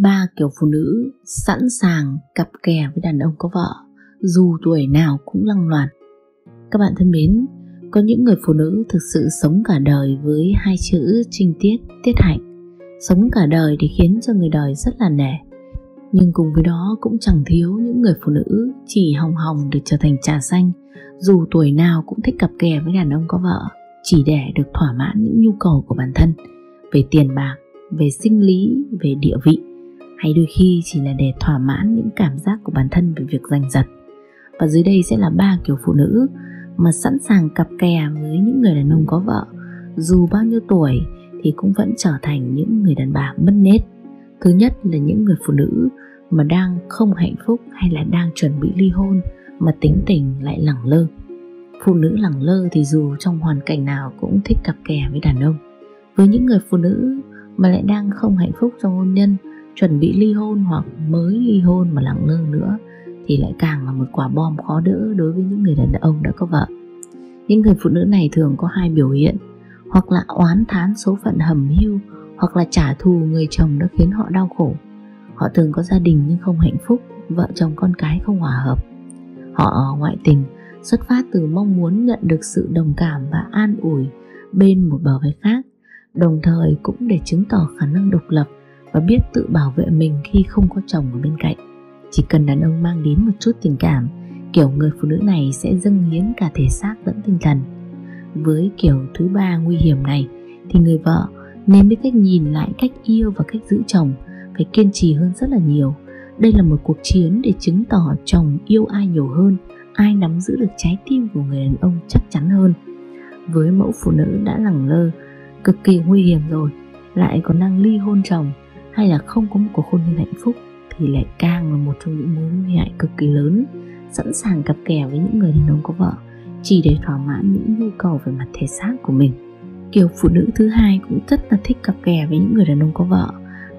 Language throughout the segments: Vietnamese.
ba kiểu phụ nữ sẵn sàng cặp kè với đàn ông có vợ, dù tuổi nào cũng lăng loàn. Các bạn thân mến, có những người phụ nữ thực sự sống cả đời với hai chữ trinh tiết tiết hạnh. Sống cả đời thì khiến cho người đời rất là nể. Nhưng cùng với đó cũng chẳng thiếu những người phụ nữ chỉ hồng hồng được trở thành trà xanh, dù tuổi nào cũng thích cặp kè với đàn ông có vợ, chỉ để được thỏa mãn những nhu cầu của bản thân về tiền bạc, về sinh lý, về địa vị hay đôi khi chỉ là để thỏa mãn những cảm giác của bản thân về việc giành giật. Và dưới đây sẽ là ba kiểu phụ nữ mà sẵn sàng cặp kè với những người đàn ông có vợ. Dù bao nhiêu tuổi thì cũng vẫn trở thành những người đàn bà mất nết. Thứ nhất là những người phụ nữ mà đang không hạnh phúc hay là đang chuẩn bị ly hôn mà tính tình lại lẳng lơ. Phụ nữ lẳng lơ thì dù trong hoàn cảnh nào cũng thích cặp kè với đàn ông. Với những người phụ nữ mà lại đang không hạnh phúc trong hôn nhân chuẩn bị ly hôn hoặc mới ly hôn mà lẳng lơ nữa, thì lại càng là một quả bom khó đỡ đối với những người đàn ông đã có vợ. Những người phụ nữ này thường có hai biểu hiện, hoặc là oán thán số phận hầm hưu, hoặc là trả thù người chồng đã khiến họ đau khổ. Họ thường có gia đình nhưng không hạnh phúc, vợ chồng con cái không hòa hợp. Họ ngoại tình, xuất phát từ mong muốn nhận được sự đồng cảm và an ủi bên một bờ vai khác, đồng thời cũng để chứng tỏ khả năng độc lập và biết tự bảo vệ mình khi không có chồng ở bên cạnh. Chỉ cần đàn ông mang đến một chút tình cảm, kiểu người phụ nữ này sẽ dâng hiến cả thể xác lẫn tinh thần. Với kiểu thứ ba nguy hiểm này, thì người vợ nên biết cách nhìn lại cách yêu và cách giữ chồng, phải kiên trì hơn rất là nhiều. Đây là một cuộc chiến để chứng tỏ chồng yêu ai nhiều hơn, ai nắm giữ được trái tim của người đàn ông chắc chắn hơn. Với mẫu phụ nữ đã lẳng lơ, cực kỳ nguy hiểm rồi, lại còn đang ly hôn chồng hay là không có một cuộc hôn nhân hạnh phúc thì lại càng là một trong những mối nguy hại cực kỳ lớn, sẵn sàng cặp kè với những người đàn ông có vợ, chỉ để thỏa mãn những nhu cầu về mặt thể xác của mình. Kiểu phụ nữ thứ hai cũng rất là thích cặp kè với những người đàn ông có vợ,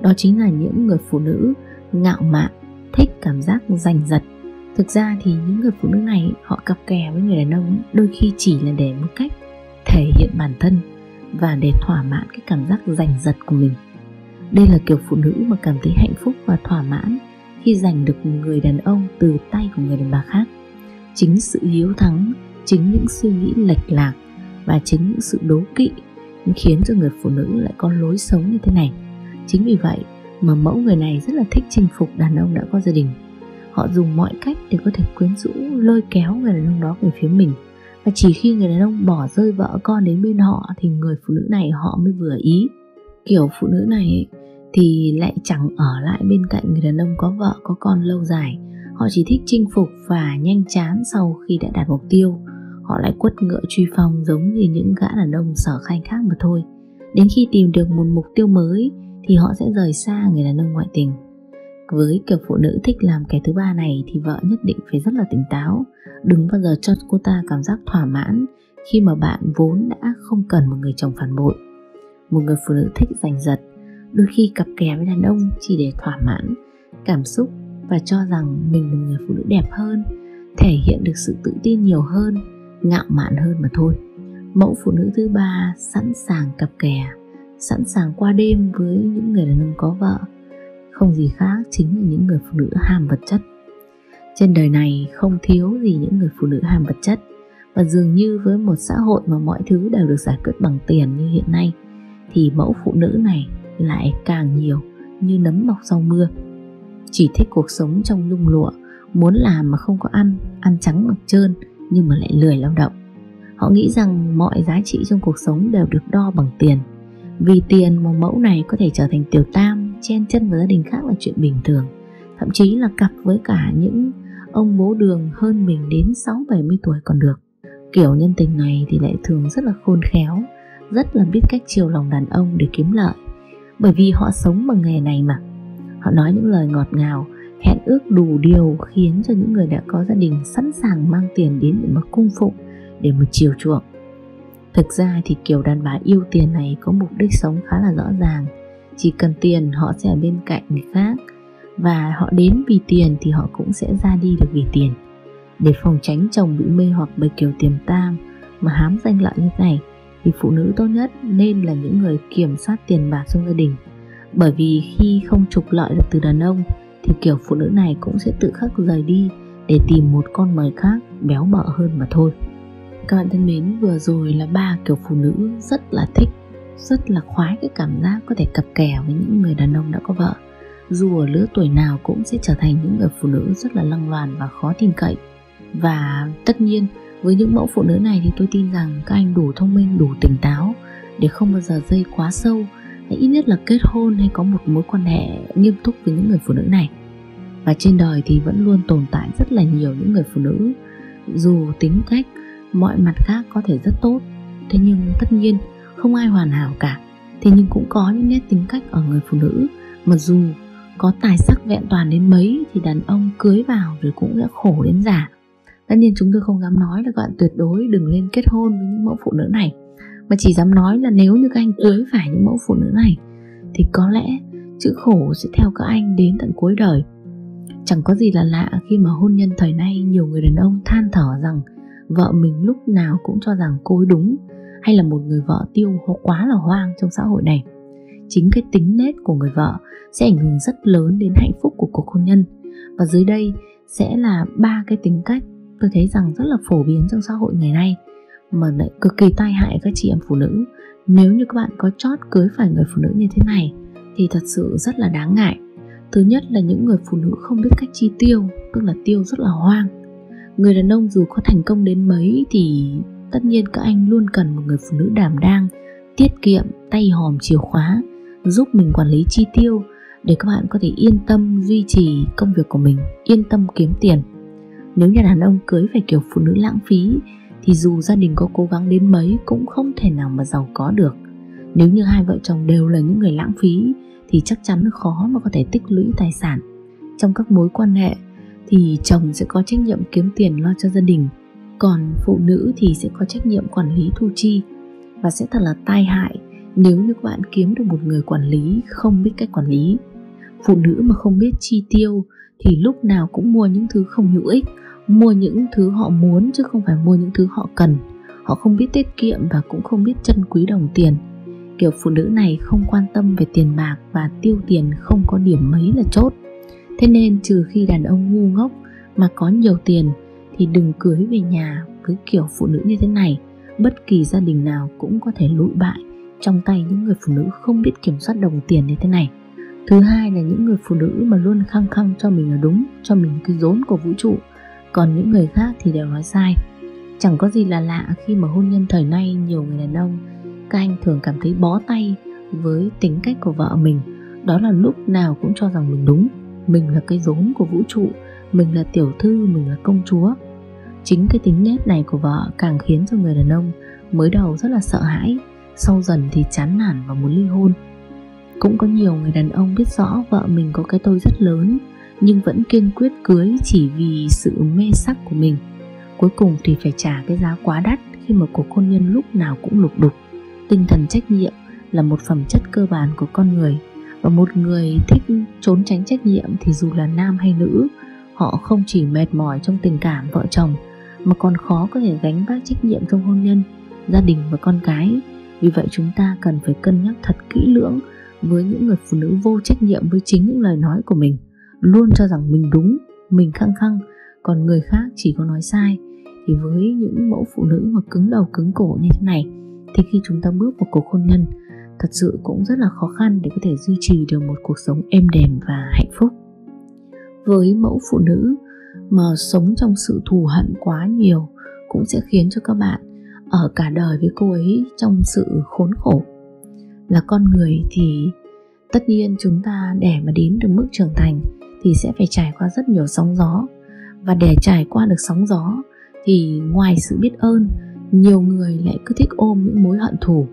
đó chính là những người phụ nữ ngạo mạn, thích cảm giác giành giật. Thực ra thì những người phụ nữ này, họ cặp kè với người đàn ông đôi khi chỉ là để một cách thể hiện bản thân và để thỏa mãn cái cảm giác giành giật của mình đây là kiểu phụ nữ mà cảm thấy hạnh phúc và thỏa mãn khi giành được người đàn ông từ tay của người đàn bà khác. Chính sự hiếu thắng, chính những suy nghĩ lệch lạc và chính những sự đố kỵ khiến cho người phụ nữ lại có lối sống như thế này. Chính vì vậy mà mẫu người này rất là thích chinh phục đàn ông đã có gia đình. Họ dùng mọi cách để có thể quyến rũ, lôi kéo người đàn ông đó về phía mình. Và chỉ khi người đàn ông bỏ rơi vợ con đến bên họ thì người phụ nữ này họ mới vừa ý kiểu phụ nữ này thì lại chẳng ở lại bên cạnh người đàn ông có vợ, có con lâu dài. Họ chỉ thích chinh phục và nhanh chán sau khi đã đạt mục tiêu. Họ lại quất ngựa truy phong giống như những gã đàn ông sở khanh khác mà thôi. Đến khi tìm được một mục tiêu mới, thì họ sẽ rời xa người đàn ông ngoại tình. Với kiểu phụ nữ thích làm kẻ thứ ba này, thì vợ nhất định phải rất là tỉnh táo. Đừng bao giờ cho cô ta cảm giác thỏa mãn khi mà bạn vốn đã không cần một người chồng phản bội một người phụ nữ thích giành giật, đôi khi cặp kè với đàn ông chỉ để thỏa mãn cảm xúc và cho rằng mình là người phụ nữ đẹp hơn, thể hiện được sự tự tin nhiều hơn, ngạo mạn hơn mà thôi. Mẫu phụ nữ thứ ba sẵn sàng cặp kè, sẵn sàng qua đêm với những người đàn ông có vợ. Không gì khác chính là những người phụ nữ ham vật chất. Trên đời này không thiếu gì những người phụ nữ ham vật chất, và dường như với một xã hội mà mọi thứ đều được giải quyết bằng tiền như hiện nay thì mẫu phụ nữ này lại càng nhiều như nấm mọc sau mưa. Chỉ thích cuộc sống trong nhung lụa, muốn làm mà không có ăn ăn trắng mặc trơn, nhưng mà lại lười lao động. Họ nghĩ rằng mọi giá trị trong cuộc sống đều được đo bằng tiền. Vì tiền mà mẫu này có thể trở thành tiểu tam, chen chân vào gia đình khác là chuyện bình thường. Thậm chí là cặp với cả những ông bố đường hơn mình đến 6-70 tuổi còn được. Kiểu nhân tình này thì lại thường rất là khôn khéo rất là biết cách chiều lòng đàn ông để kiếm lợi. Bởi vì họ sống bằng nghề này mà. Họ nói những lời ngọt ngào, hẹn ước đủ điều khiến cho những người đã có gia đình sẵn sàng mang tiền đến để mà cung phụng, để mà chiều chuộng. Thực ra thì kiểu đàn bà yêu tiền này có mục đích sống khá là rõ ràng. Chỉ cần tiền, họ sẽ ở bên cạnh người khác. Và họ đến vì tiền thì họ cũng sẽ ra đi được vì tiền. Để phòng tránh chồng bị mê hoặc bởi kiểu tiềm tam mà hám danh lợi như thế này thì phụ nữ tốt nhất nên là những người kiểm soát tiền bạc trong gia đình. Bởi vì khi không trục lợi được từ đàn ông, thì kiểu phụ nữ này cũng sẽ tự khắc rời đi để tìm một con mồi khác béo bở hơn mà thôi. Các bạn thân mến, vừa rồi là ba kiểu phụ nữ rất là thích, rất là khoái cái cảm giác có thể cặp kè với những người đàn ông đã có vợ. Dù ở lứa tuổi nào cũng sẽ trở thành những người phụ nữ rất là lăng loàn và khó tin cậy. Và tất nhiên với những mẫu phụ nữ này thì tôi tin rằng các anh đủ thông minh, đủ tỉnh táo để không bao giờ dây quá sâu hay ít nhất là kết hôn hay có một mối quan hệ nghiêm túc với những người phụ nữ này. Và trên đời thì vẫn luôn tồn tại rất là nhiều những người phụ nữ. Dù tính cách, mọi mặt khác có thể rất tốt, thế nhưng tất nhiên không ai hoàn hảo cả. Thế nhưng cũng có những nét tính cách ở người phụ nữ. Mà dù có tài sắc vẹn toàn đến mấy thì đàn ông cưới vào rồi cũng sẽ khổ đến già tất nhiên chúng tôi không dám nói là các bạn tuyệt đối đừng lên kết hôn với những mẫu phụ nữ này. Mà chỉ dám nói là nếu như các anh cưới phải những mẫu phụ nữ này, thì có lẽ chữ khổ sẽ theo các anh đến tận cuối đời. Chẳng có gì là lạ khi mà hôn nhân thời nay nhiều người đàn ông than thở rằng vợ mình lúc nào cũng cho rằng cô ấy đúng, hay là một người vợ tiêu quá là hoang trong xã hội này. Chính cái tính nết của người vợ sẽ ảnh hưởng rất lớn đến hạnh phúc của cuộc hôn nhân. Và dưới đây sẽ là ba cái tính cách tôi thấy rằng rất là phổ biến trong xã hội ngày nay, mà lại cực kỳ tai hại các chị em phụ nữ. Nếu như các bạn có chót cưới phải người phụ nữ như thế này, thì thật sự rất là đáng ngại. Thứ nhất là những người phụ nữ không biết cách chi tiêu, tức là tiêu rất là hoang. Người đàn ông dù có thành công đến mấy thì tất nhiên các anh luôn cần một người phụ nữ đảm đang, tiết kiệm, tay hòm chìa khóa, giúp mình quản lý chi tiêu để các bạn có thể yên tâm duy trì công việc của mình, yên tâm kiếm tiền nếu nhà đàn ông cưới phải kiểu phụ nữ lãng phí, thì dù gia đình có cố gắng đến mấy cũng không thể nào mà giàu có được. Nếu như hai vợ chồng đều là những người lãng phí, thì chắc chắn khó mà có thể tích lũy tài sản. Trong các mối quan hệ, thì chồng sẽ có trách nhiệm kiếm tiền lo cho gia đình, còn phụ nữ thì sẽ có trách nhiệm quản lý thu chi và sẽ thật là tai hại nếu như các bạn kiếm được một người quản lý không biết cách quản lý. Phụ nữ mà không biết chi tiêu thì lúc nào cũng mua những thứ không hữu ích mua những thứ họ muốn chứ không phải mua những thứ họ cần. Họ không biết tiết kiệm và cũng không biết trân quý đồng tiền. Kiểu phụ nữ này không quan tâm về tiền bạc và tiêu tiền không có điểm mấy là chốt. Thế nên trừ khi đàn ông ngu ngốc mà có nhiều tiền thì đừng cưới về nhà với kiểu phụ nữ như thế này. Bất kỳ gia đình nào cũng có thể lụi bại trong tay những người phụ nữ không biết kiểm soát đồng tiền như thế này. Thứ hai là những người phụ nữ mà luôn khăng khăng cho mình là đúng, cho mình cái rốn của vũ trụ còn những người khác thì đều nói sai. Chẳng có gì là lạ khi mà hôn nhân thời nay nhiều người đàn ông, các anh thường cảm thấy bó tay với tính cách của vợ mình. Đó là lúc nào cũng cho rằng mình đúng. Mình là cái rốn của vũ trụ, mình là tiểu thư, mình là công chúa. Chính cái tính nết này của vợ càng khiến cho người đàn ông mới đầu rất là sợ hãi, sau dần thì chán nản và muốn ly hôn. Cũng có nhiều người đàn ông biết rõ vợ mình có cái tôi rất lớn nhưng vẫn kiên quyết cưới chỉ vì sự mê sắc của mình. Cuối cùng thì phải trả cái giá quá đắt khi mà cuộc hôn nhân lúc nào cũng lục đục. Tinh thần trách nhiệm là một phẩm chất cơ bản của con người, và một người thích trốn tránh trách nhiệm thì dù là nam hay nữ, họ không chỉ mệt mỏi trong tình cảm vợ chồng, mà còn khó có thể gánh vác trách nhiệm trong hôn nhân, gia đình và con cái. Vì vậy chúng ta cần phải cân nhắc thật kỹ lưỡng với những người phụ nữ vô trách nhiệm với chính những lời nói của mình luôn cho rằng mình đúng, mình khăng khăng, còn người khác chỉ có nói sai. Thì với những mẫu phụ nữ mà cứng đầu, cứng cổ như thế này, thì khi chúng ta bước vào cuộc hôn nhân, thật sự cũng rất là khó khăn để có thể duy trì được một cuộc sống êm đềm và hạnh phúc. Với mẫu phụ nữ mà sống trong sự thù hận quá nhiều, cũng sẽ khiến cho các bạn ở cả đời với cô ấy trong sự khốn khổ. Là con người thì tất nhiên chúng ta để mà đến được mức trưởng thành thì sẽ phải trải qua rất nhiều sóng gió. Và để trải qua được sóng gió thì ngoài sự biết ơn, nhiều người lại cứ thích ôm những mối hận thù.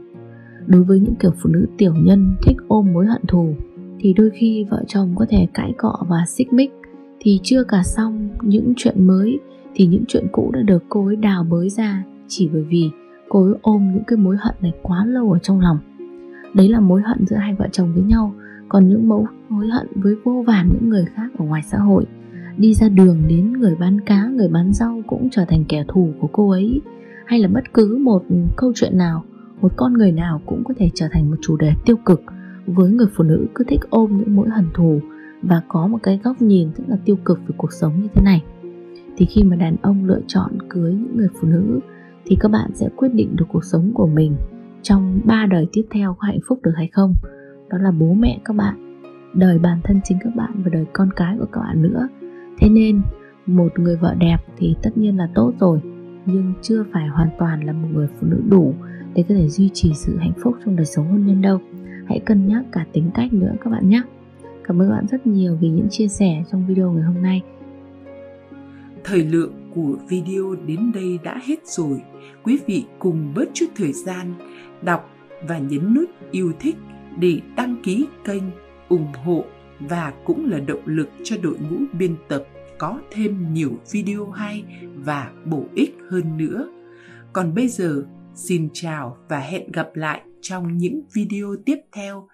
Đối với những kiểu phụ nữ tiểu nhân thích ôm mối hận thù, thì đôi khi vợ chồng có thể cãi cọ và xích mích. Thì chưa cả xong những chuyện mới, thì những chuyện cũ đã được cô ấy đào bới ra chỉ bởi vì cô ấy ôm những cái mối hận này quá lâu ở trong lòng. Đấy là mối hận giữa hai vợ chồng với nhau còn những mẫu hối hận với vô vàn những người khác ở ngoài xã hội, đi ra đường đến người bán cá, người bán rau cũng trở thành kẻ thù của cô ấy. Hay là bất cứ một câu chuyện nào, một con người nào cũng có thể trở thành một chủ đề tiêu cực, với người phụ nữ cứ thích ôm những mối hận thù và có một cái góc nhìn rất là tiêu cực về cuộc sống như thế này. Thì khi mà đàn ông lựa chọn cưới những người phụ nữ, thì các bạn sẽ quyết định được cuộc sống của mình trong ba đời tiếp theo có hạnh phúc được hay không đó là bố mẹ các bạn, đời bản thân chính các bạn và đời con cái của các bạn nữa. Thế nên, một người vợ đẹp thì tất nhiên là tốt rồi, nhưng chưa phải hoàn toàn là một người phụ nữ đủ để có thể duy trì sự hạnh phúc trong đời sống hôn nhân đâu. Hãy cân nhắc cả tính cách nữa các bạn nhé. Cảm ơn các bạn rất nhiều vì những chia sẻ trong video ngày hôm nay. Thời lượng của video đến đây đã hết rồi. Quý vị cùng bớt chút thời gian đọc và nhấn nút yêu thích để đăng ký kênh ủng hộ và cũng là động lực cho đội ngũ biên tập có thêm nhiều video hay và bổ ích hơn nữa. Còn bây giờ, xin chào và hẹn gặp lại trong những video tiếp theo